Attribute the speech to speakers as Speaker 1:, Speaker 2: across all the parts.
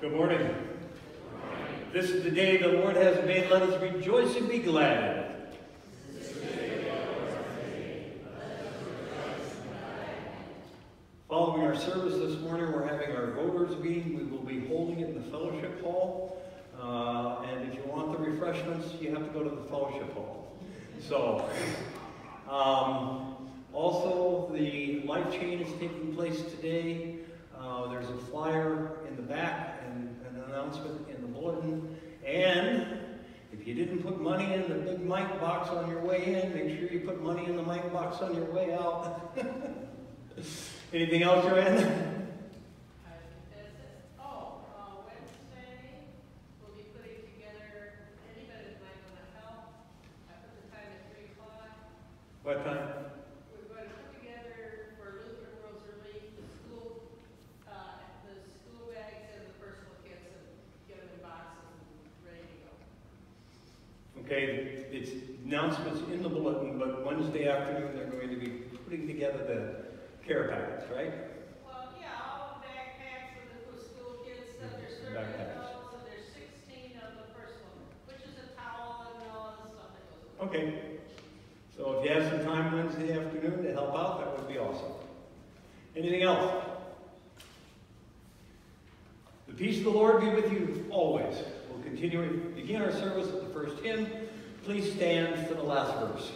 Speaker 1: Good morning. This is the day the Lord has made. Let us rejoice and be glad. Following our service this morning, we're having our voters meeting. We will be holding it in the fellowship hall. Uh, and if you want the refreshments, you have to go to the fellowship hall. So, um, also the life chain is taking place today. Uh, there's a flyer in the back and an announcement in the bulletin. And if you didn't put money in the big mite box on your way in, make sure you put money in the mite box on your way out. Anything else, Joanne?
Speaker 2: That's it. Oh, uh, Wednesday, we'll be putting together, anybody that might want to help. I put the time at three o'clock.
Speaker 1: What time?
Speaker 2: We're going to put together for Lutheran World's Relief, the school, uh, the school bags and the personal kits and get them in boxes and ready to go.
Speaker 1: Okay, it's announcements in the bulletin, but Wednesday afternoon they're going to be putting together the care packets, right?
Speaker 2: Well, yeah, all the backpacks with the with school kids stuff, there's thirty of
Speaker 1: Backpacks.
Speaker 2: those, and there's sixteen of the personal, which is a towel and all the stuff that goes with it.
Speaker 1: Okay. So if you have some time Wednesday afternoon to help out, that would be awesome. Anything else? The peace of the Lord be with you always. We'll continue to begin our service with the first hymn. Please stand for the last verse.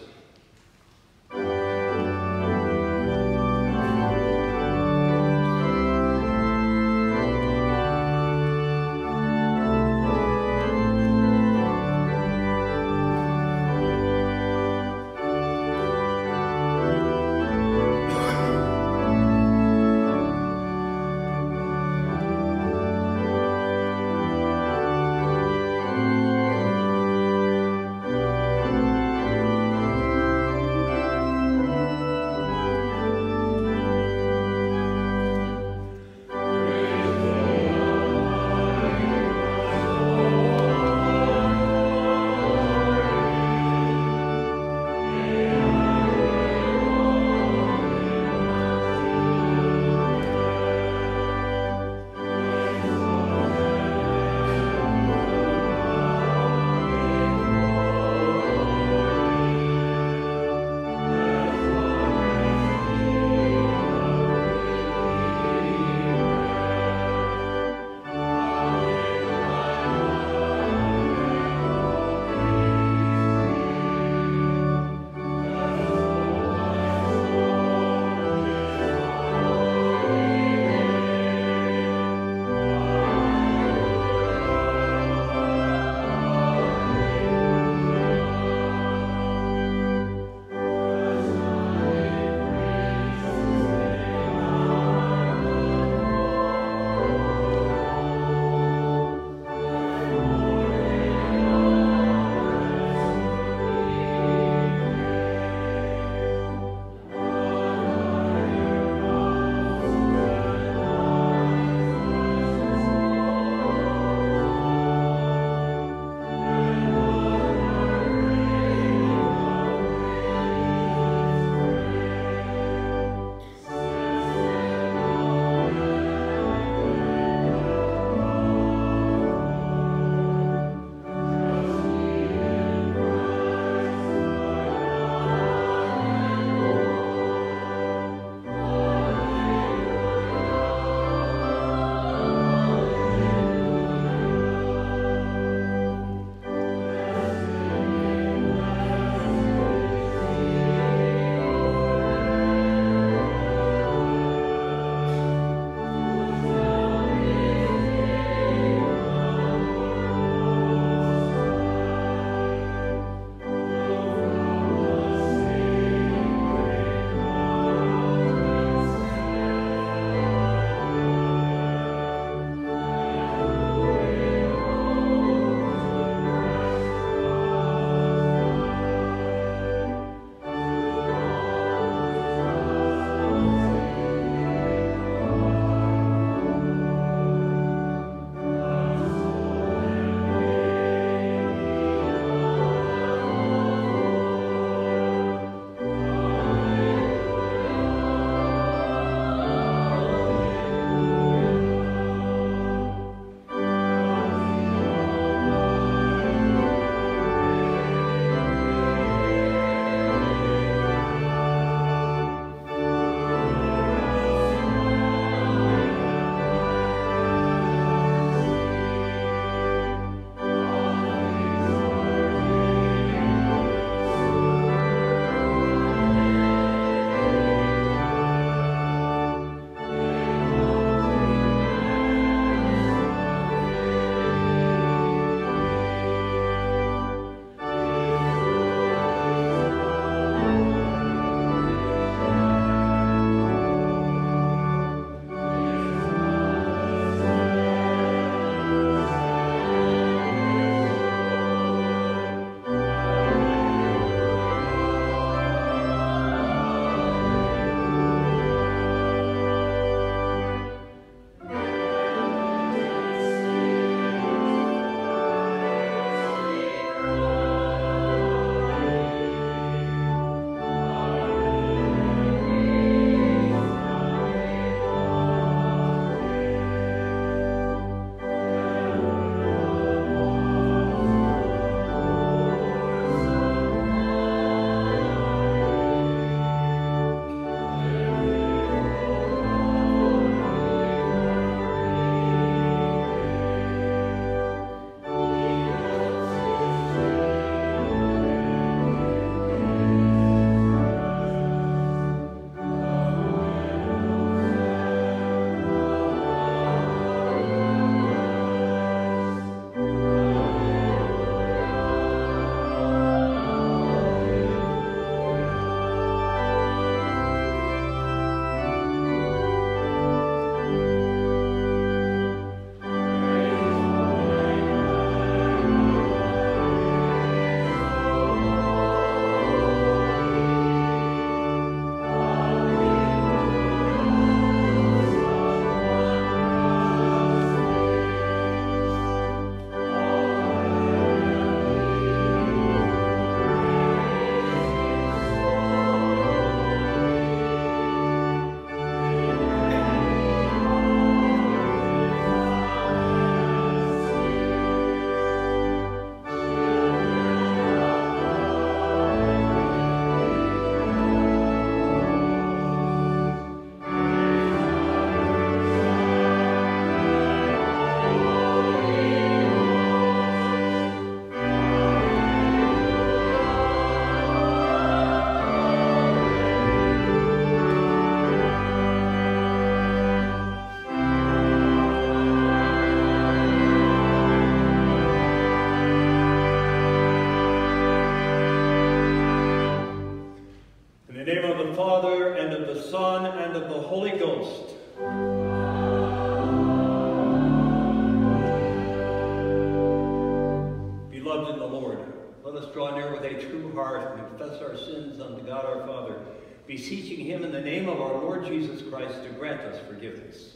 Speaker 1: Beseeching him in the name of our Lord Jesus Christ to grant us forgiveness.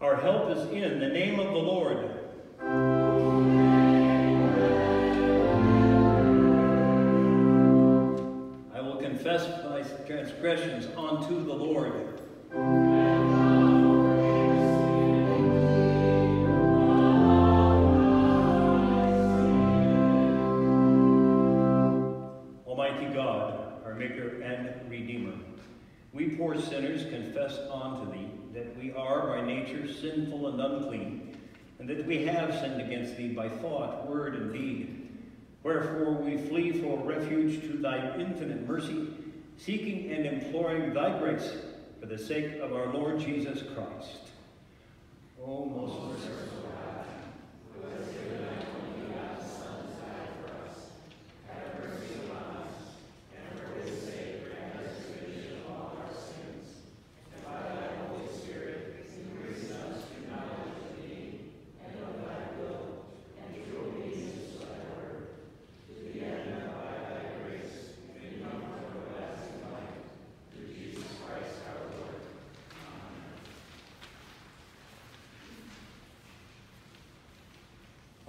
Speaker 1: Our help is in the name of the Lord. I will confess my transgressions unto the Lord. We poor sinners confess unto thee that we are by nature sinful and unclean, and that we have sinned against thee by thought, word, and deed. Wherefore we flee for refuge to thy infinite mercy, seeking and imploring thy grace for the sake of our Lord Jesus Christ. O most merciful God,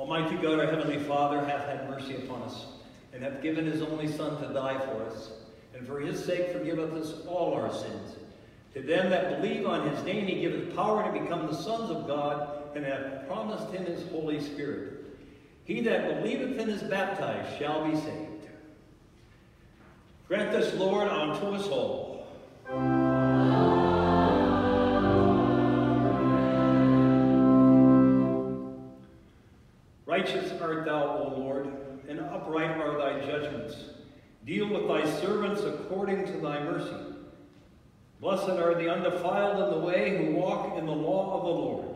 Speaker 1: Almighty God, our Heavenly Father, hath had mercy upon us, and hath given his only Son to die for us, and for his sake forgiveth us all our sins. To them that believe on his name he giveth power to become the sons of God, and hath promised him his Holy Spirit. He that believeth and is baptized shall be saved. Grant this, Lord, unto us all. Deal with thy servants according to thy mercy. Blessed are the undefiled in the way who walk in the law of the Lord.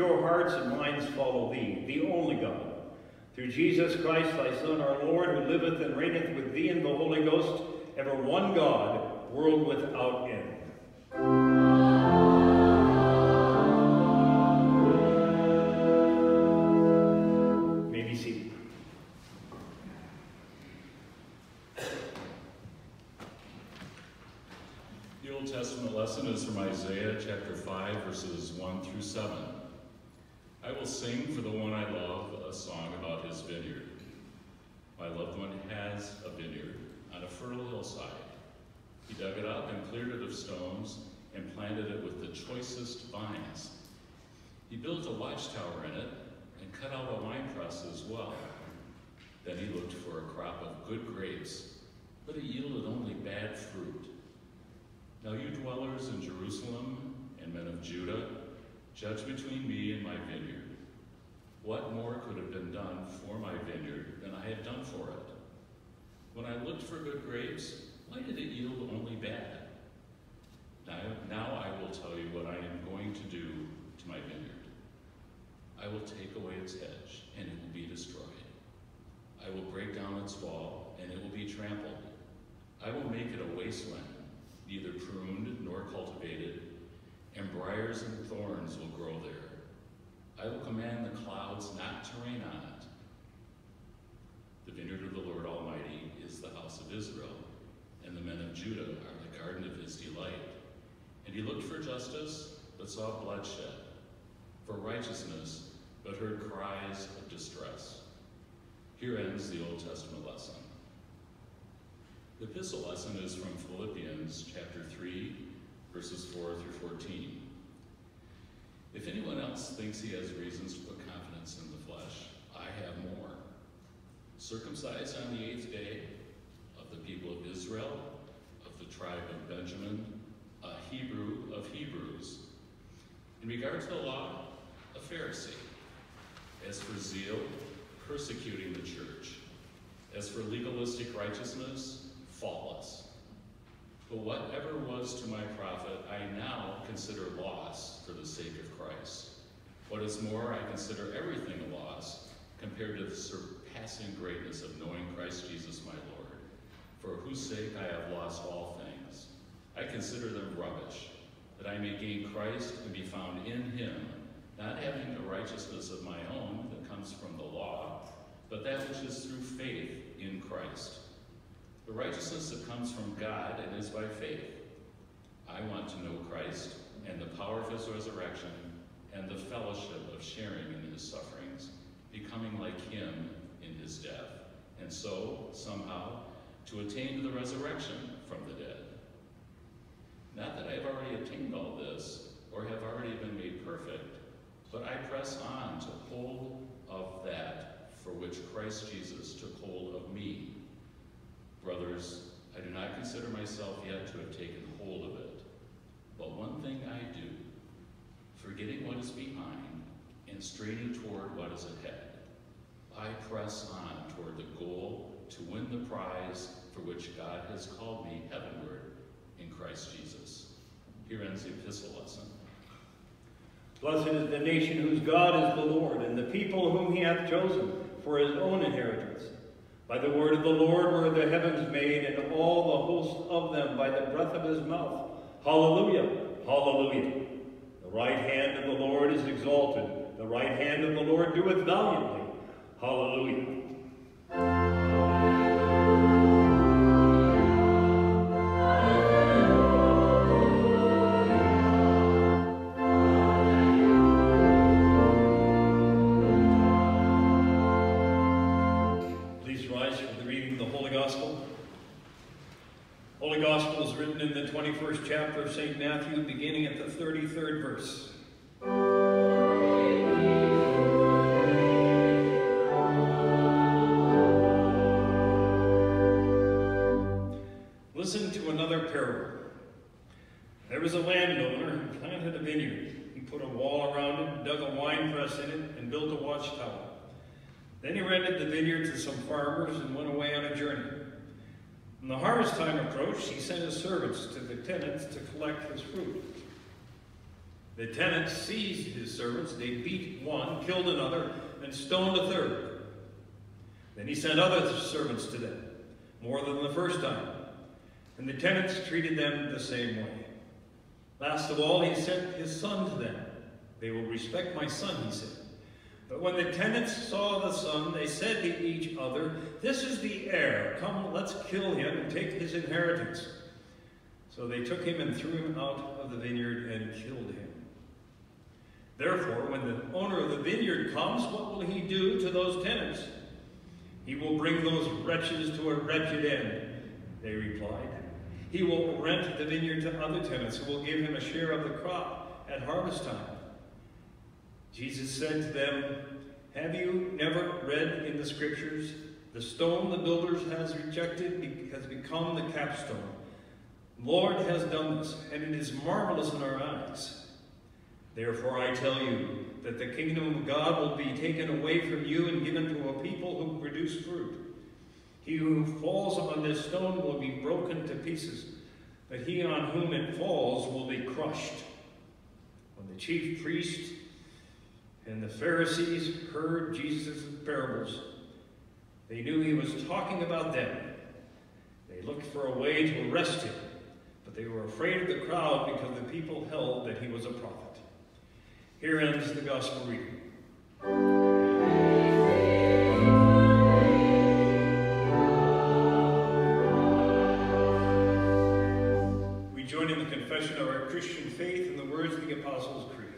Speaker 1: Pure hearts and minds follow thee, the only God. Through Jesus Christ, thy Son, our Lord, who liveth and reigneth with thee in the Holy Ghost, ever one God, world without end.
Speaker 3: The Old Testament lesson is from Isaiah chapter 5, verses 1 through 7. I will sing for the one I love a song about his vineyard. My loved one has a vineyard on a fertile hillside. He dug it up and cleared it of stones and planted it with the choicest vines. He built a watchtower in it and cut out a winepress as well. Then he looked for a crop of good grapes, but it yielded only bad fruit. Now you dwellers in Jerusalem and men of Judah, judge between me and my vineyard. What more could have been done for my vineyard than I have done for it? When I looked for good grapes, why did it yield only bad? Now, now I will tell you what I am going to do to my vineyard. I will take away its hedge, and it will be destroyed. I will break down its wall, and it will be trampled. I will make it a wasteland, neither pruned nor cultivated, and briars and thorns will grow there. I will command the clouds not to rain on it. The vineyard of the Lord Almighty is the house of Israel, and the men of Judah are the garden of his delight. And he looked for justice, but saw bloodshed, for righteousness, but heard cries of distress. Here ends the Old Testament lesson. The epistle lesson is from Philippians chapter 3, verses 4 through 14. If anyone else thinks he has reasons to put confidence in the flesh, I have more. Circumcised on the eighth day, of the people of Israel, of the tribe of Benjamin, a Hebrew of Hebrews. In regard to the law, a Pharisee. As for zeal, persecuting the church. As for legalistic righteousness, faultless. But whatever was to my profit, I now consider loss for the sake of Christ. What is more, I consider everything a loss compared to the surpassing greatness of knowing Christ Jesus my Lord, for whose sake I have lost all things. I consider them rubbish, that I may gain Christ and be found in him, not having a righteousness of my own that comes from the law, but that which is through faith in Christ. The righteousness that comes from God and is by faith. I want to know Christ and the power of his resurrection and the fellowship of sharing in his sufferings, becoming like him in his death, and so, somehow, to attain to the resurrection from the dead. Not that I have already attained all this, or have already been made perfect, but I press on to hold of that for which Christ Jesus took hold of me. Brothers, I do not consider myself yet to have taken hold of it, but one thing I do, forgetting what is behind and straining toward what is ahead. I press on toward the goal to win the prize for which God has called me heavenward in Christ Jesus. Here ends the epistle lesson.
Speaker 1: Blessed is the nation whose God is the Lord, and the people whom he hath chosen for his own inheritance. By the word of the Lord were the heavens made, and all the host of them by the breath of his mouth. Hallelujah! Hallelujah! The right hand of the Lord is exalted. The right hand of the Lord doeth valiantly. Hallelujah! 21st chapter of St. Matthew, beginning at the 33rd verse. Listen to another parable. There was a landowner who planted a vineyard. He put a wall around it, dug a wine press in it, and built a watchtower. Then he rented the vineyard to some farmers and went away on a journey. When the harvest time approached, he sent his servants to the tenants to collect his fruit. The tenants seized his servants. They beat one, killed another, and stoned a third. Then he sent other servants to them, more than the first time. And the tenants treated them the same way. Last of all, he sent his son to them. They will respect my son, he said. But when the tenants saw the son, they said to each other, This is the heir. Come, let's kill him and take his inheritance. So they took him and threw him out of the vineyard and killed him. Therefore, when the owner of the vineyard comes, what will he do to those tenants? He will bring those wretches to a wretched end, they replied. He will rent the vineyard to other tenants who will give him a share of the crop at harvest time. Jesus said to them, Have you never read in the scriptures, the stone the builders has rejected has become the capstone. Lord has done this, and it is marvelous in our eyes. Therefore I tell you that the kingdom of God will be taken away from you and given to a people who produce fruit. He who falls on this stone will be broken to pieces, but he on whom it falls will be crushed. When the chief priest and the Pharisees heard Jesus' parables, they knew he was talking about them. They looked for a way to arrest him, but they were afraid of the crowd because the people held that he was a prophet. Here ends the gospel reading. We join in the confession of our Christian faith in the words of the Apostles' Creed.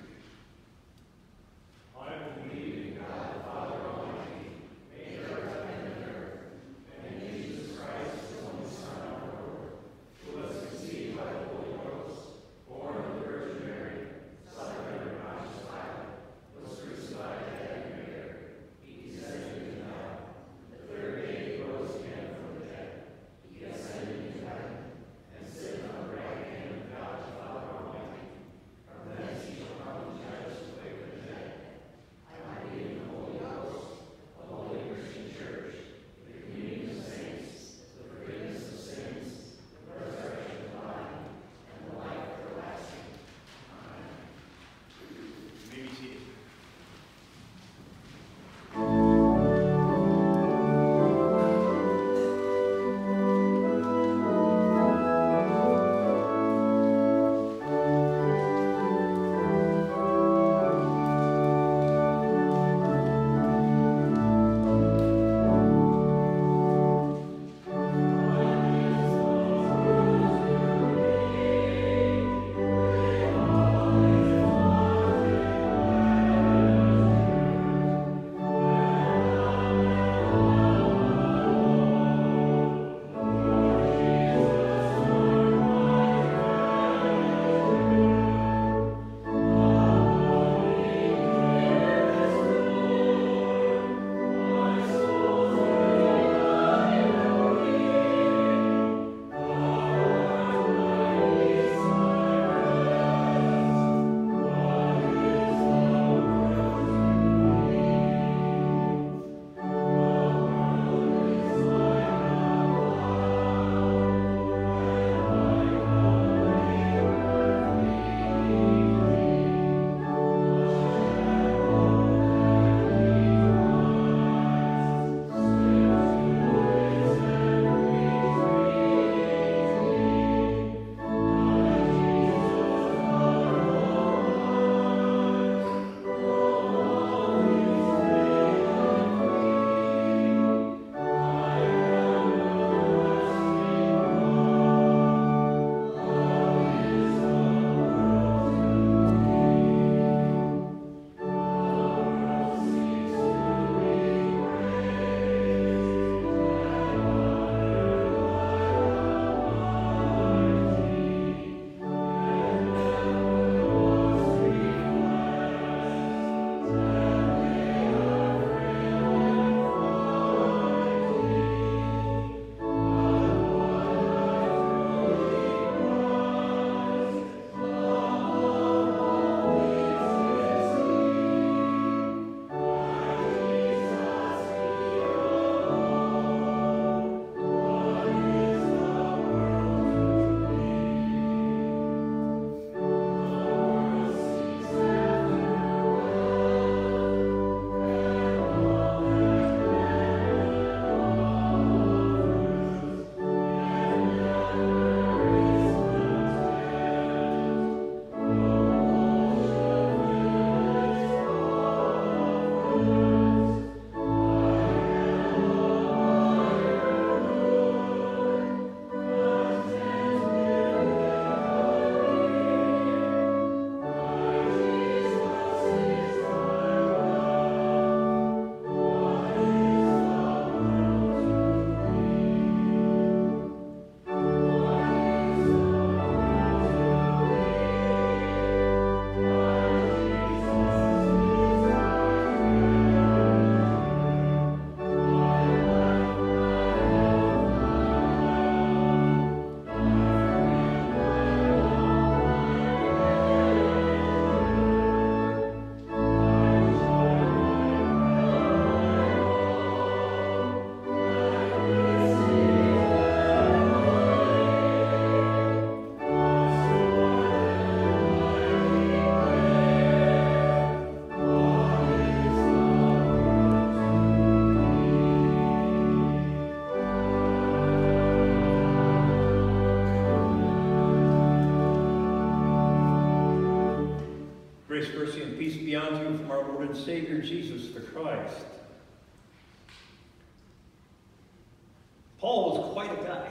Speaker 1: Paul was quite a guy.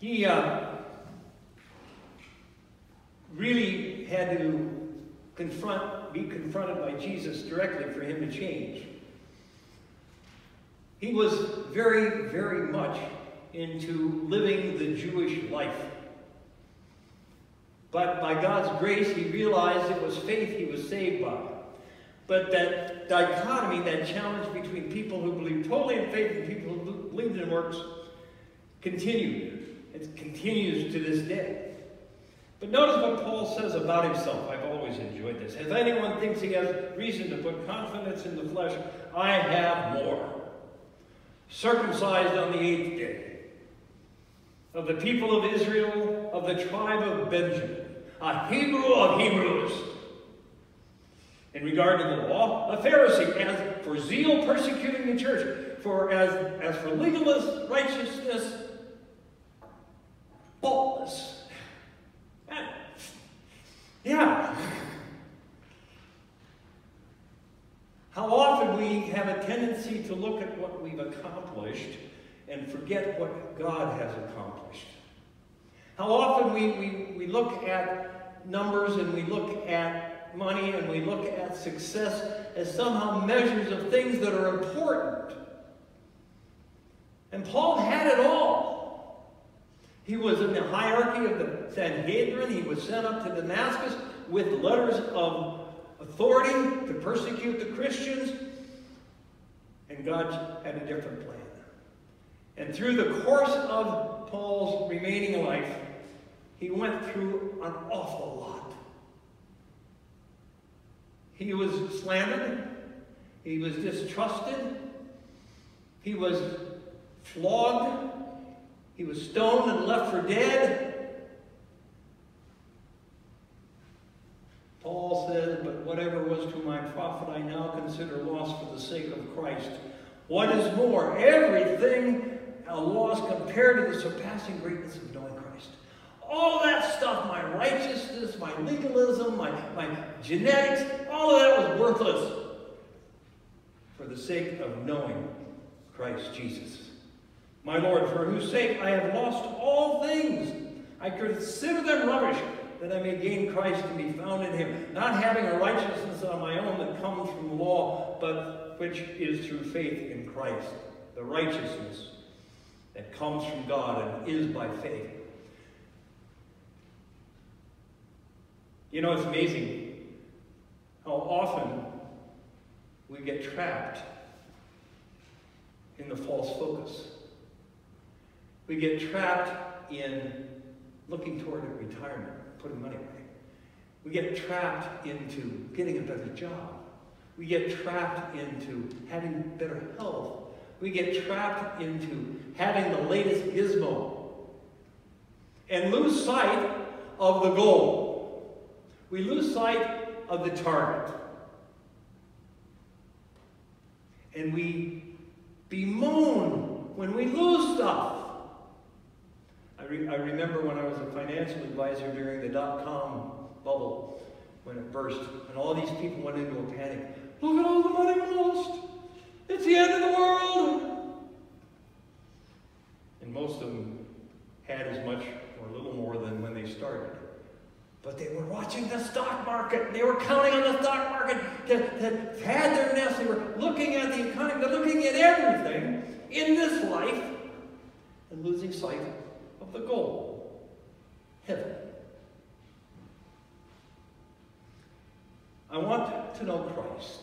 Speaker 1: He uh, really had to confront, be confronted by Jesus directly for him to change. He was very, very much into living the Jewish life. But by God's grace, he realized it was faith he was saved by. But that dichotomy, that challenge between people who believe totally in faith and people who believe in works, continued. It continues to this day. But notice what Paul says about himself. I've always enjoyed this. If anyone thinks he has reason to put confidence in the flesh, I have more. Circumcised on the eighth day, of the people of Israel, of the tribe of Benjamin, a Hebrew of Hebrews. In regard to the law, a Pharisee, as for zeal persecuting the church, for as, as for legalist righteousness, faultless. Yeah. How often we have a tendency to look at what we've accomplished and forget what God has accomplished. How often we, we, we look at numbers and we look at money and we look at success as somehow measures of things that are important. And Paul had it all. He was in the hierarchy of the Sanhedrin. He was sent up to Damascus with letters of authority to persecute the Christians. And God had a different plan. And through the course of Paul's remaining life, he went through an awful lot. He was slandered. He was distrusted. He was flogged. He was stoned and left for dead. Paul says, But whatever was to my profit, I now consider loss for the sake of Christ. What is more, everything a loss compared to the surpassing greatness of knowing. All that stuff, my righteousness, my legalism, my, my genetics, all of that was worthless for the sake of knowing Christ Jesus. My Lord, for whose sake I have lost all things. I consider them rubbish, that I may gain Christ and be found in him, not having a righteousness on my own that comes from the law, but which is through faith in Christ, the righteousness that comes from God and is by faith. You know, it's amazing how often we get trapped in the false focus. We get trapped in looking toward a retirement, putting money away. We get trapped into getting a better job. We get trapped into having better health we get trapped into having the latest gizmo and lose sight of the goal. We lose sight of the target. And we bemoan when we lose stuff. I, re I remember when I was a financial advisor during the dot-com bubble when it burst, and all these people went into a panic. Look at all the money we lost. It's the end of the world. And most of them had as much or a little more than when they started. But they were watching the stock market. They were counting on the stock market that, that had their nest. They were looking at the economy. They're looking at everything in this life and losing sight of the goal, heaven. I want to know Christ.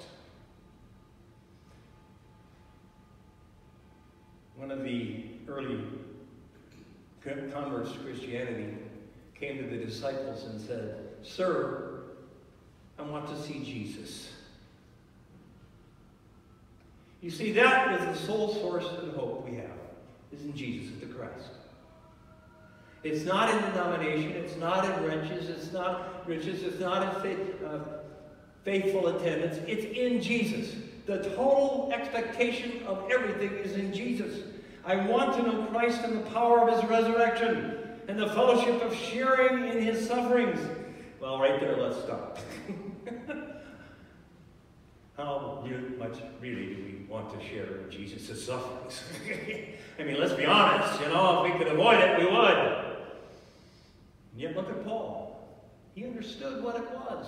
Speaker 1: one of the early converts to Christianity came to the disciples and said, Sir, I want to see Jesus. You see, that is the sole source of hope we have, is in Jesus the Christ. It's not in denomination, it's not in riches, it's not riches, it's not in faith, uh, faithful attendance, it's in Jesus. The total expectation of everything is in Jesus. I want to know Christ and the power of his resurrection and the fellowship of sharing in his sufferings, Well, right there, let's stop. How much really do we want to share in Jesus' sufferings? I mean, let's be honest, you know, if we could avoid it, we would. And yet look at Paul. He understood what it was.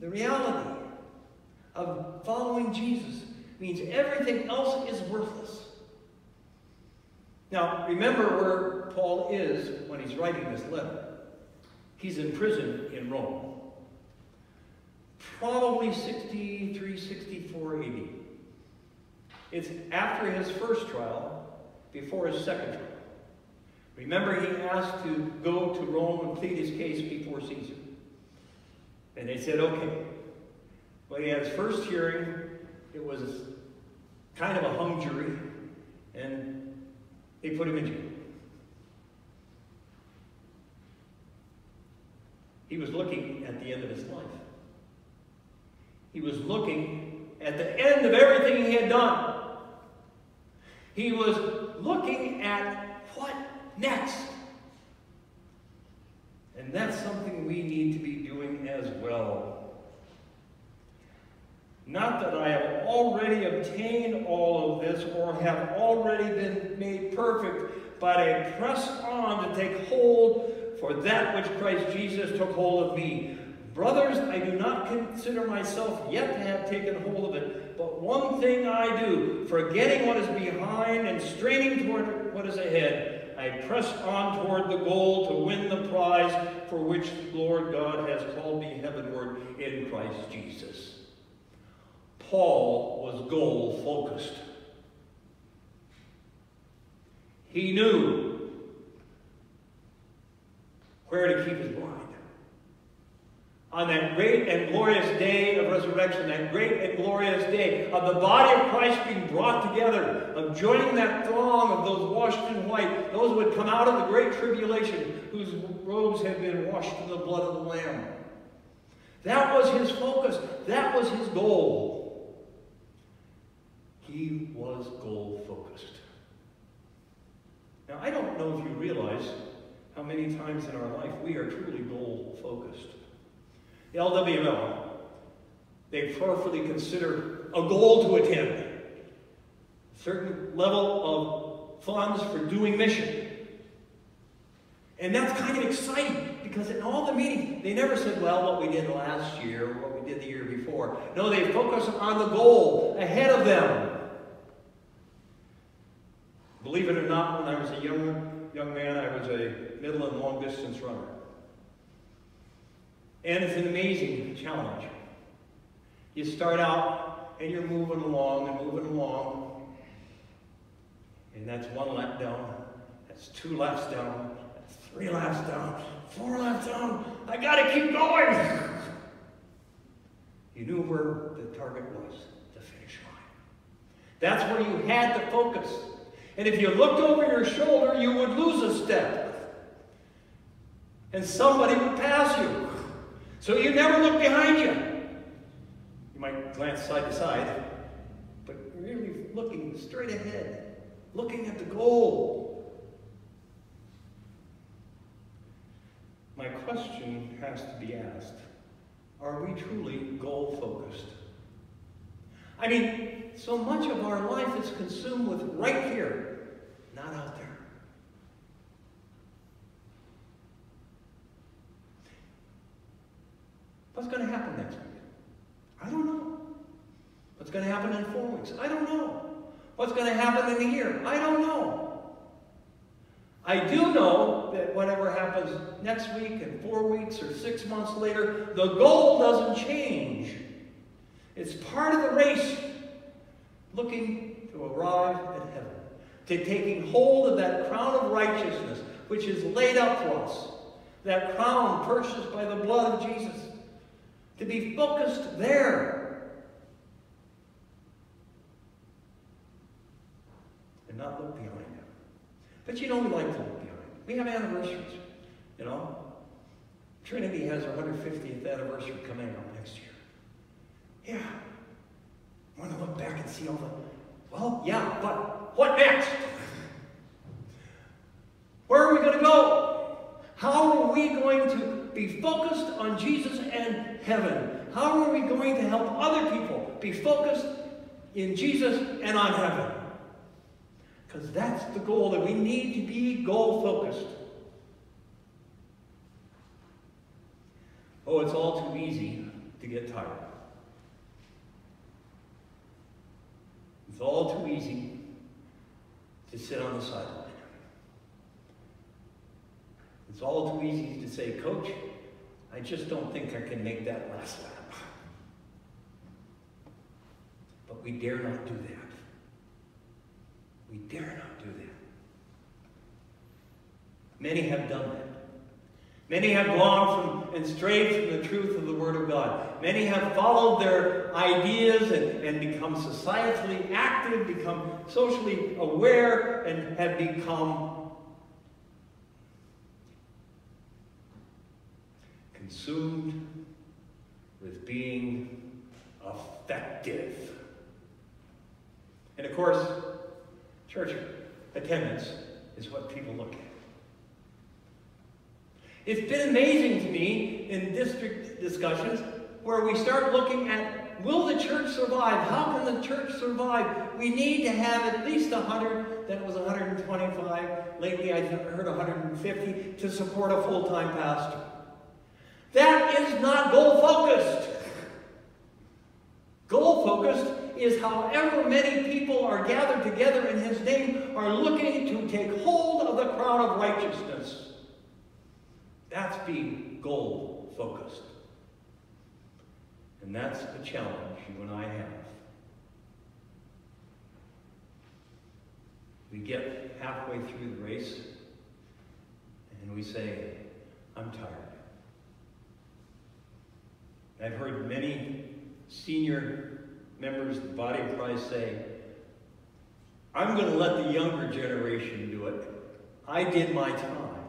Speaker 1: The reality of following Jesus means everything else is worthless. Now, remember where Paul is when he's writing this letter. He's in prison in Rome probably 63, 64 AD. It's after his first trial, before his second trial. Remember, he asked to go to Rome and plead his case before Caesar. And they said, okay. When he had his first hearing, it was kind of a hung jury, and they put him in jail. He was looking at the end of his life. He was looking at the end of everything he had done. He was looking at what next. And that's something we need to be doing as well. Not that I have already obtained all of this or have already been made perfect, but I press on to take hold for that which Christ Jesus took hold of me. Brothers, I do not consider myself yet to have taken hold of it, but one thing I do, forgetting what is behind and straining toward what is ahead, I press on toward the goal to win the prize for which the Lord God has called me heavenward in Christ Jesus. Paul was goal focused. He knew where to keep his mind. on that great and glorious day of resurrection, that great and glorious day of the body of Christ being brought together, of joining that throng of those washed in white, those who would come out of the great tribulation, whose robes had been washed in the blood of the Lamb. That was his focus. That was his goal. He was goal focused. Now, I don't know if you realize how many times in our life we are truly goal focused. The LWML, they prayerfully consider a goal to attend, a certain level of funds for doing mission. And that's kind of exciting because in all the meetings, they never said, well, what we did last year or what we did the year before. No, they focus on the goal ahead of them. Believe it or not, when I was a young, young man, I was a middle and long distance runner. And it's an amazing challenge. You start out and you're moving along and moving along. And that's one lap down. That's two laps down. That's three laps down. Four laps down. I got to keep going. You knew where the target was, the finish line. That's where you had to focus. And if you looked over your shoulder, you would lose a step. And somebody would pass you. So you never look behind you. You might glance side to side, but you're really looking straight ahead, looking at the goal. My question has to be asked Are we truly goal focused? I mean, so much of our life is consumed with right here, not out there. What's going to happen next week? I don't know. What's going to happen in four weeks? I don't know. What's going to happen in a year? I don't know. I do know that whatever happens next week and four weeks or six months later, the goal doesn't change. It's part of the race looking to arrive at heaven, to taking hold of that crown of righteousness which is laid up for us, that crown purchased by the blood of Jesus to be focused there. And not look behind him. But you know, we like to look behind. We have anniversaries, you know. Trinity has our 150th anniversary coming up next year. Yeah. I want to look back and see all the, well, yeah, but what next? Where are we going to go? How are we going to be focused on Jesus and heaven? How are we going to help other people be focused in Jesus and on heaven? Because that's the goal, that we need to be goal focused. Oh, it's all too easy to get tired. It's all too easy to sit on the sideline. It's all too easy to say, Coach, I just don't think I can make that last lap. But we dare not do that. We dare not do that. Many have done that. Many have gone from and strayed from the truth of the Word of God. Many have followed their ideas and, and become societally active, become socially aware, and have become consumed with being effective. And of course, church attendance is what people look at. It's been amazing to me in district discussions where we start looking at will the church survive? How can the church survive? We need to have at least 100, then it was 125, lately I heard 150, to support a full-time pastor. That is not goal focused. Goal focused is however many people are gathered together in his name are looking to take hold of the crown of righteousness. That's being goal focused. And that's the challenge you and I have. We get halfway through the race and we say, I'm tired. I've heard many senior members of the body of Christ say, I'm going to let the younger generation do it. I did my time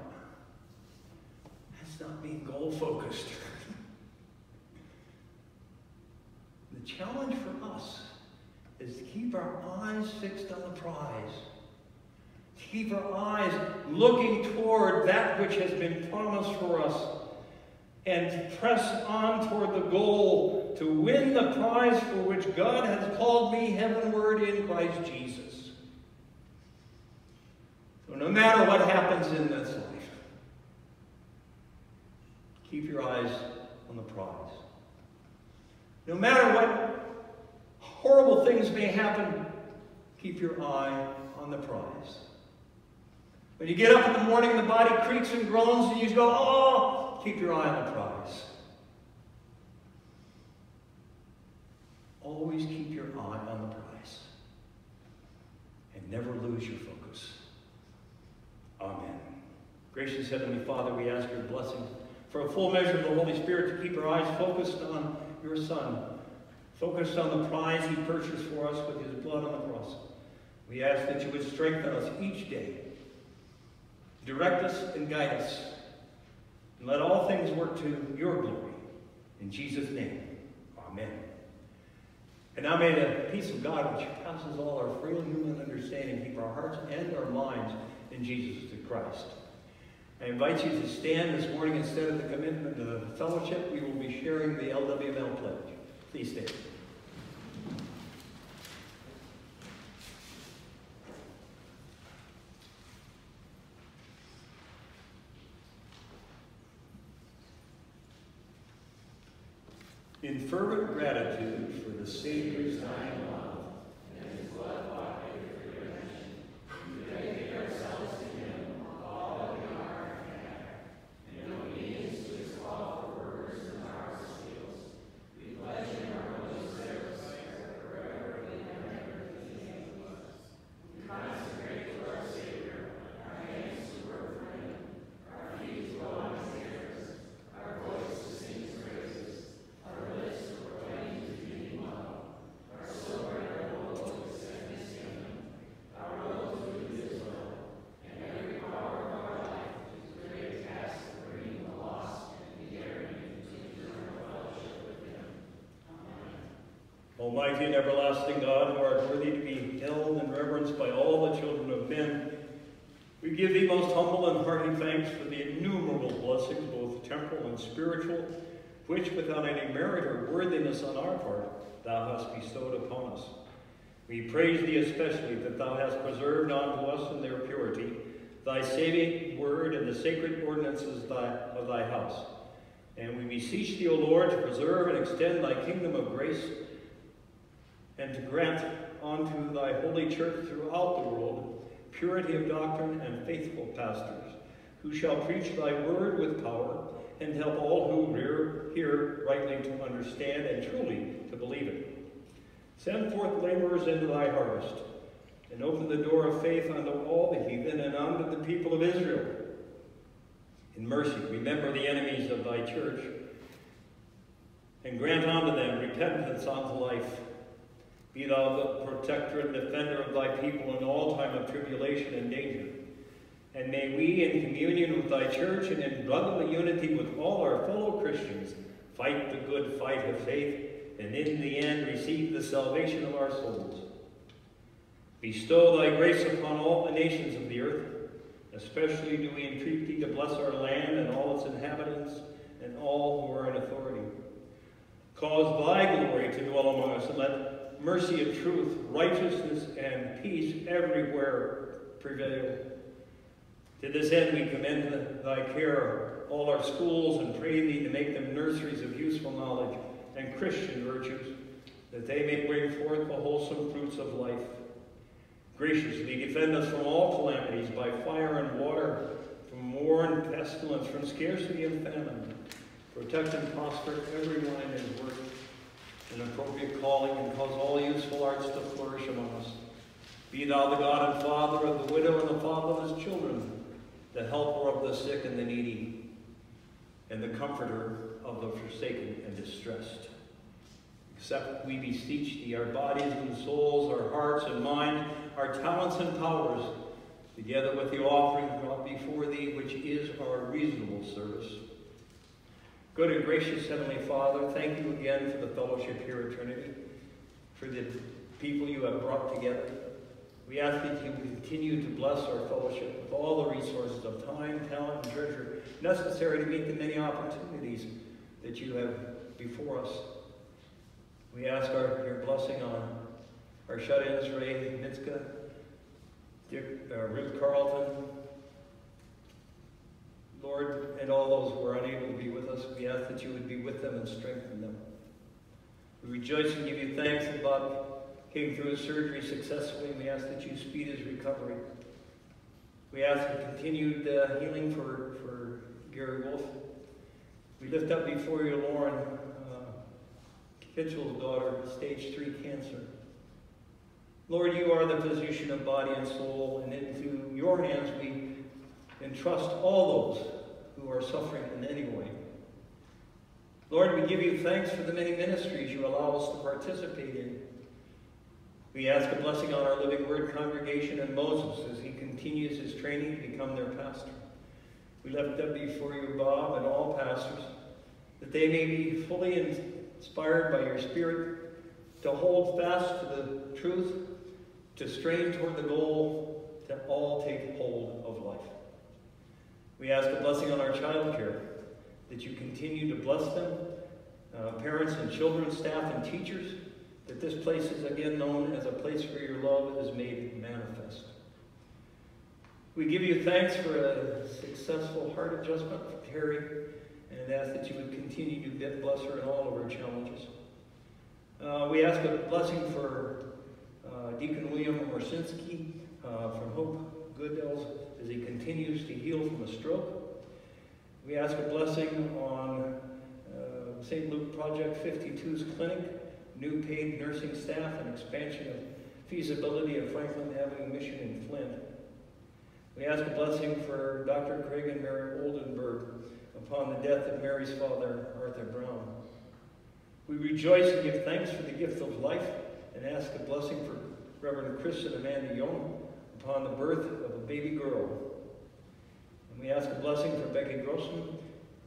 Speaker 1: not being goal focused. the challenge for us is to keep our eyes fixed on the prize. To keep our eyes looking toward that which has been promised for us and to press on toward the goal to win the prize for which God has called me heavenward in Christ Jesus. So no matter what happens in this life, Keep your eyes on the prize. No matter what horrible things may happen, keep your eye on the prize. When you get up in the morning and the body creaks and groans and you go, oh, keep your eye on the prize. Always keep your eye on the prize. And never lose your focus. Amen. Gracious Heavenly Father, we ask your blessing for a full measure of the Holy Spirit to keep our eyes focused on your Son, focused on the prize he purchased for us with his blood on the cross. We ask that you would strengthen us each day, direct us and guide us, and let all things work to your glory. In Jesus' name, amen. And now may the peace of God, which passes all our frail human understanding, keep our hearts and our minds in Jesus Christ. I invite you to stand this morning instead of the commitment to the fellowship. We will be sharing the LWML pledge. Please stand. In fervent gratitude for the Savior's dying love Almighty and everlasting God, who art worthy to be held and reverenced by all the children of men, We give thee most humble and hearty thanks for the innumerable blessings, both temporal and spiritual, which without any merit or worthiness on our part thou hast bestowed upon us. We praise thee especially that thou hast preserved unto us in their purity thy saving word and the sacred ordinances of thy house. And we beseech thee, O Lord, to preserve and extend thy kingdom of grace and to grant unto thy holy church throughout the world purity of doctrine and faithful pastors, who shall preach thy word with power and help all who hear, hear rightly to understand and truly to believe it. Send forth laborers into thy harvest, and open the door of faith unto all the heathen and unto the people of Israel. In mercy, remember the enemies of thy church, and grant unto them repentance unto life. Be thou the protector and defender of thy people in all time of tribulation and danger. And may we, in communion with thy church and in brotherly unity with all our fellow Christians, fight the good fight of faith, and in the end receive the salvation of our souls. Bestow thy grace upon all the nations of the earth. Especially do we entreat thee to bless our land and all its inhabitants and all who are in authority. Cause thy glory to dwell among us, and let mercy and truth, righteousness and peace everywhere prevail. To this end we commend thy care all our schools and pray thee to make them nurseries of useful knowledge and Christian virtues, that they may bring forth the wholesome fruits of life. Graciously defend us from all calamities by fire and water, from war and pestilence, from scarcity and famine. Protect and prosper everyone in his work, an appropriate calling, and cause all useful arts to flourish among us. Be thou the God and Father of the widow and the fatherless children, the helper of the sick and the needy, and the comforter of the forsaken and distressed. Except we beseech thee, our bodies and souls, our hearts and mind, our talents and powers, together with the offering brought before thee, which is our reasonable service. Good and gracious Heavenly Father, thank you again for the fellowship here at Trinity, for the people you have brought together. We ask that you continue to bless our fellowship with all the resources of time, talent, and treasure necessary to meet the many opportunities that you have before us. We ask our, your blessing on our shut-ins, Ray Mitzka, Dick, uh, Ruth Carlton, Lord, and all those who are unable to be with us, we ask that you would be with them and strengthen them. We rejoice and give you thanks that Bob came through his surgery successfully, and we ask that you speed his recovery. We ask for continued uh, healing for, for Gary Wolf. We lift up before you, Lauren, Kitchell's daughter, stage three cancer. Lord, you are the physician of body and soul, and into your hands we entrust all those who are suffering in any way. Lord, we give you thanks for the many ministries you allow us to participate in. We ask a blessing on our Living Word congregation and Moses as he continues his training to become their pastor. We lift up before you, Bob, and all pastors, that they may be fully inspired by your Spirit, to hold fast to the truth, to strain toward the goal, to all take hold of life. We ask a blessing on our child care, that you continue to bless them, uh, parents and children, staff and teachers, that this place is again known as a place where your love is made manifest. We give you thanks for a successful heart adjustment for Terry and ask that you would continue to bless her in all of her challenges. Uh, we ask a blessing for uh, Deacon William Morsinski uh, from Hope Goodells as he continues to heal from a stroke. We ask a blessing on uh, St. Luke Project 52's clinic, new paid nursing staff, and expansion of feasibility of Franklin Avenue Mission in Flint. We ask a blessing for Dr. Craig and Mary Oldenburg upon the death of Mary's father, Arthur Brown. We rejoice and give thanks for the gift of life and ask a blessing for Reverend Chris and Amanda Young upon the birth of a baby girl. And we ask a blessing for Becky Grossman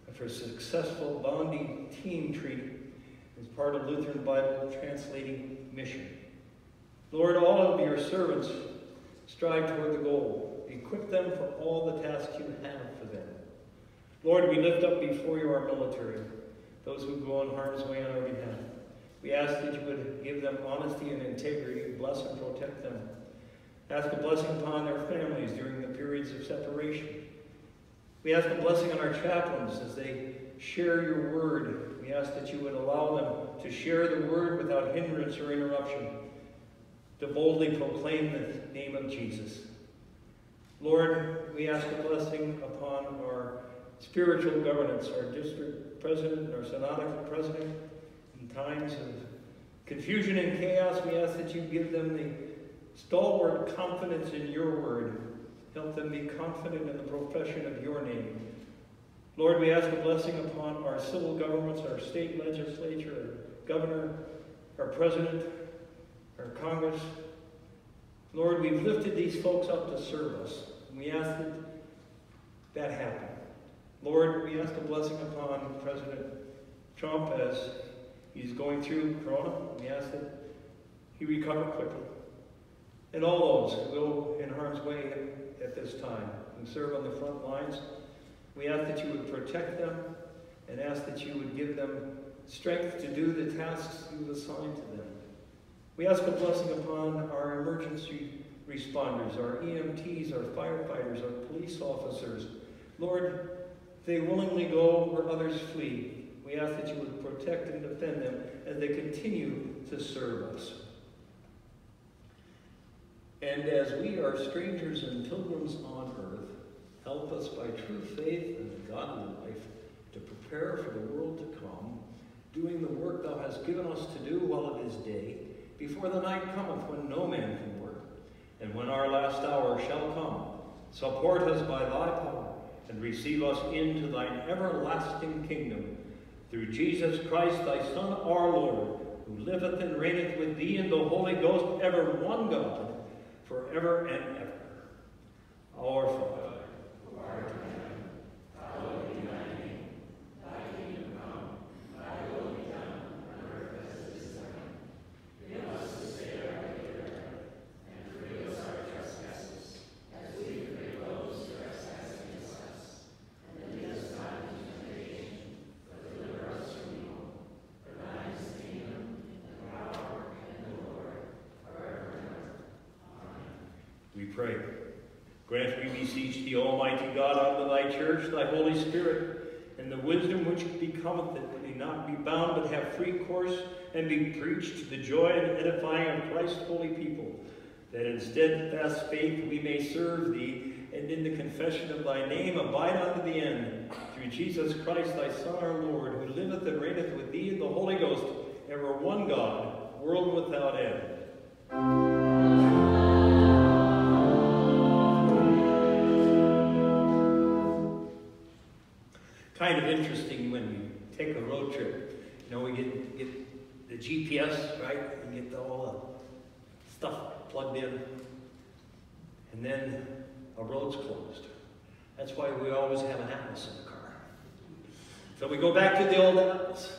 Speaker 1: and for a successful bonding team treaty as part of Lutheran Bible translating mission. Lord, all of your servants strive toward the goal equip them for all the tasks you have for them. Lord, we lift up before you our military, those who go on harm's way on our behalf. We ask that you would give them honesty and integrity, bless and protect them. Ask a blessing upon their families during the periods of separation. We ask a blessing on our chaplains as they share your word. We ask that you would allow them to share the word without hindrance or interruption, to boldly proclaim the name of Jesus. Lord, we ask a blessing upon our spiritual governance, our district president, our synodical president. In times of confusion and chaos, we ask that you give them the stalwart confidence in your word. Help them be confident in the profession of your name. Lord, we ask a blessing upon our civil governments, our state legislature, our governor, our president, our Congress. Lord, we've lifted these folks up to serve us. And we ask that that happen. Lord, we ask a blessing upon President Trump as he's going through Corona. We ask that he recover quickly. And all those who go in harm's way at this time and serve on the front lines, we ask that you would protect them and ask that you would give them strength to do the tasks you've assigned to them. We ask a blessing upon our emergency responders, our EMTs, our firefighters, our police officers. Lord, they willingly go where others flee. We ask that you would protect and defend them as they continue to serve us. And as we are strangers and pilgrims on earth, help us by true faith and a godly life to prepare for the world to come, doing the work thou hast given us to do while it is day, before the night cometh when no man can work. And when our last hour shall come, support us by thy power, and receive us into thine everlasting kingdom. Through Jesus Christ, thy Son, our Lord, who liveth and reigneth with thee in the Holy Ghost, ever one God, forever and ever. Our Father, who art in heaven, hallowed be thy name. Thy kingdom come, thy will be done, on earth as it is in heaven. Give us this day our daily bread, and forgive us our trespasses, as we forgive those who trespass against us. And lead us not into temptation, but deliver us from evil. For thine is the kingdom, and the power, and the glory, forever and ever. We pray. Grant, we beseech thee, Almighty God, unto thy church, thy Holy Spirit, and the wisdom which becometh that may not be bound, but have free course, and be preached to the joy and edifying of Christ's holy people, that in steadfast faith we may serve thee, and in the confession of thy name abide unto the end. Through Jesus Christ, thy Son, our Lord, who liveth and reigneth with thee in the Holy Ghost, ever one God, world without end. Kind of interesting when we take a road trip. You know, we get, get the GPS, right? And get all the stuff plugged in. And then a road's closed. That's why we always have an atlas in the car. So we go back to the old atlas.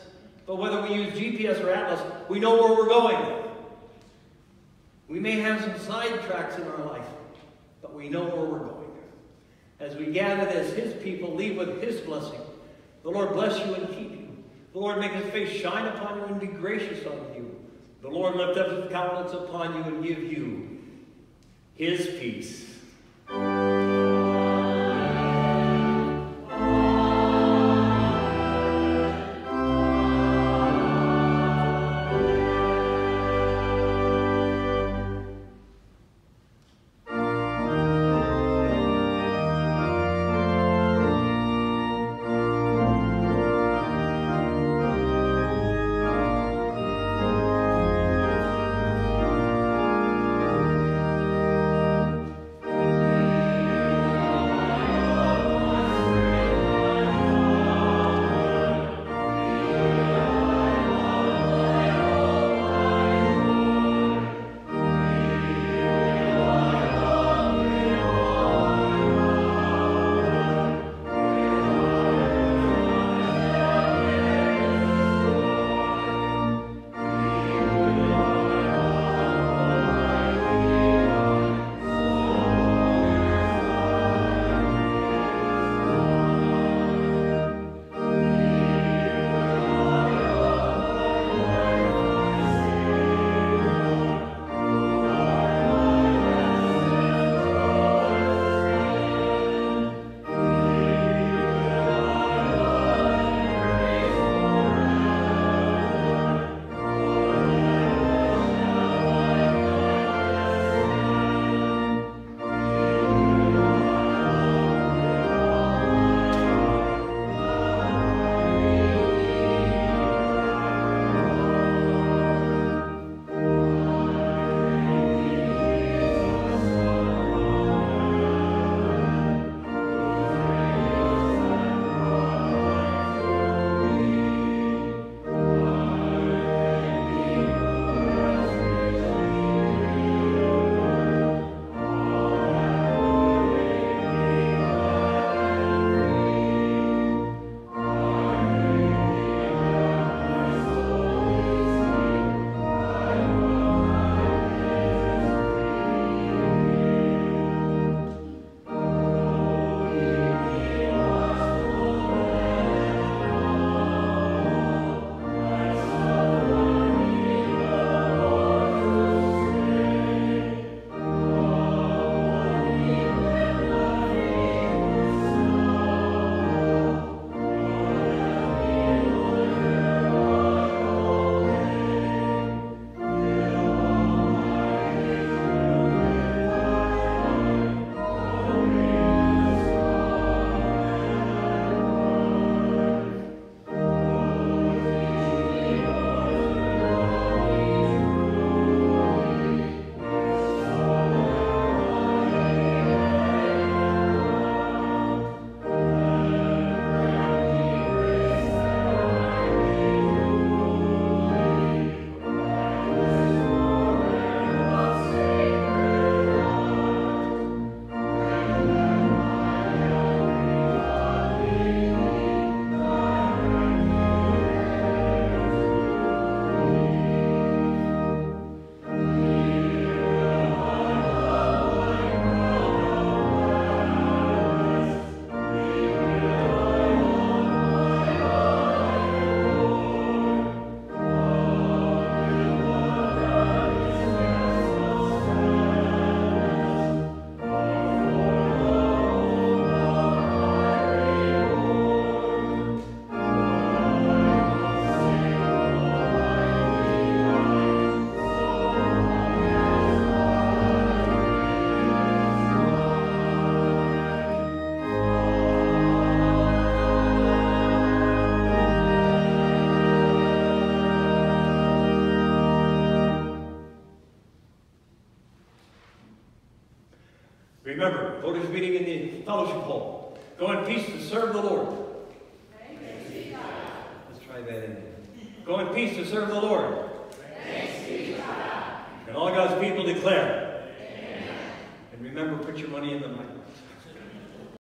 Speaker 1: But whether we use GPS or atlas, we know where we're going. We may have some side tracks in our life, but we know where we're going. As we gather as his people, leave with his blessing. The Lord bless you and keep you. The Lord make his face shine upon you and be gracious unto you. The Lord lift up his countenance upon you and give you his peace.